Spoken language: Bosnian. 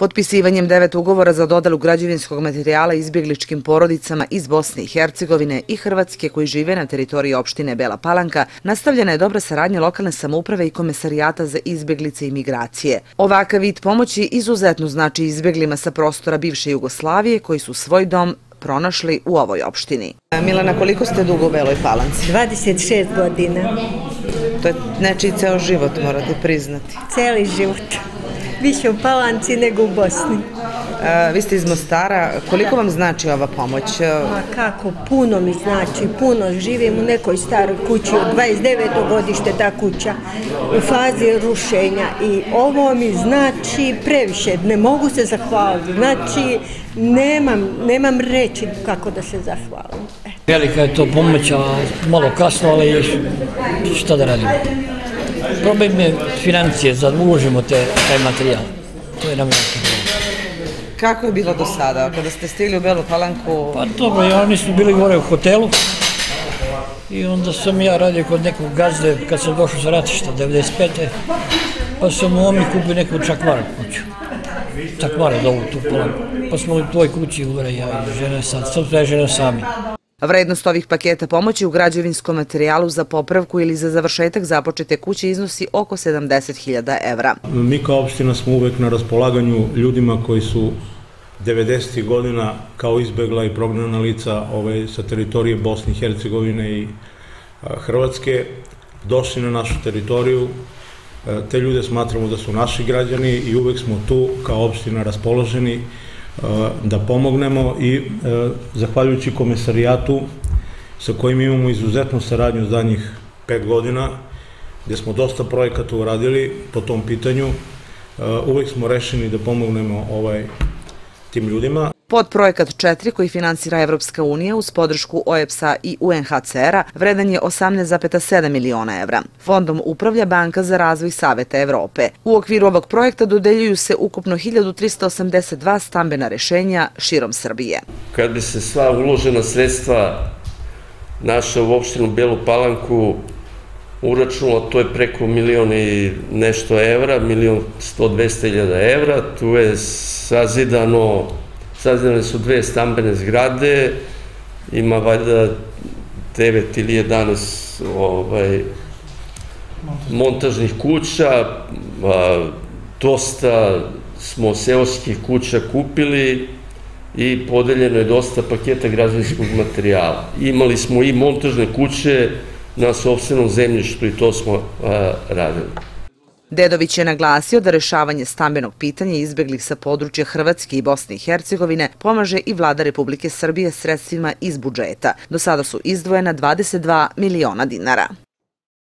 Potpisivanjem devet ugovora za dodalu građevinskog materijala izbjegličkim porodicama iz Bosne i Hercegovine i Hrvatske koji žive na teritoriji opštine Bela Palanka, nastavljena je dobra saradnja lokalne samouprave i komesarijata za izbjeglice i migracije. Ovakav vid pomoći izuzetno znači izbjeglima sa prostora bivše Jugoslavije koji su svoj dom pronašli u ovoj opštini. Milana, koliko ste dugo u Beloj Palanci? 26 godina. To je nečiji ceo život, morate priznati. Celi život više u Palanci nego u Bosni. E, vi ste iz Mostara, koliko vam znači ova pomoć? Ma kako, puno mi znači, puno. Živim u nekoj staroj kući, od 29. godište ta kuća, u fazi rušenja i ovo mi znači previše, ne mogu se zahvaliti. Znači, nemam, nemam reći kako da se zahvalim. Velika je to pomoć, a malo kasno, ali šta da radimo? Problem je financije, za uložimo te, taj materijal. To je nam jako Kako je bilo do sada, kada ste stigli u Belu Palanku? Pa dobro, ja oni su bili gore u hotelu i onda sam ja radio kod nekog gazde kad sam došao sa ratišta, 95. Pa sam u Omi kupio neku čakvaru kuću. Čakvaru da ovu tu Palanku. Pa smo u tvoj kući uvere, ja i žene sad, sad sve žene sami. Vrednost ovih paketa pomoći u građevinskom materijalu za popravku ili za završetak započete kuće iznosi oko 70.000 evra. Mi kao opština smo uvek na raspolaganju ljudima koji su 90. godina kao izbegla i prognana lica ovaj, sa teritorije Bosne i Hercegovine i Hrvatske došli na našu teritoriju. E, te ljude smatramo da su naši građani i uvek smo tu kao opština raspoloženi da pomognemo i e, zahvaljujući komesarijatu sa kojim imamo izuzetnu saradnju zadnjih pet godina, gdje smo dosta projekata uradili po tom pitanju, e, uvek smo rešeni da pomognemo ovaj, tim ljudima. Pod projekat 4 koji finansira Evropska unija uz podršku OEPS-a i UNHCR-a vredan je 18,7 miliona evra. Fondom upravlja Banka za razvoj Saveta Evrope. U okviru ovog projekta dodeljuju se ukupno 1382 stambena rešenja širom Srbije. Kad bi se sva uložena sredstva naša u opštinu Belu Palanku uračunalo, to je preko miliona i nešto evra, milion sto dvesta iljada evra, tu je sazidano Saznane su dve stambene zgrade, ima valjda 9 ili 11 ovaj, montažnih kuća, dosta smo seoskih kuća kupili i podeljeno je dosta paketa građanskog materijala. Imali smo i montažne kuće na sobstvenom zemljištu i to smo radili. Dedović je naglasio da rešavanje stambenog pitanja izbeglih sa područja Hrvatske i Bosne i Hercegovine pomaže i vlada Republike Srbije sredstvima iz budžeta. Do sada su izdvojena 22 miliona dinara.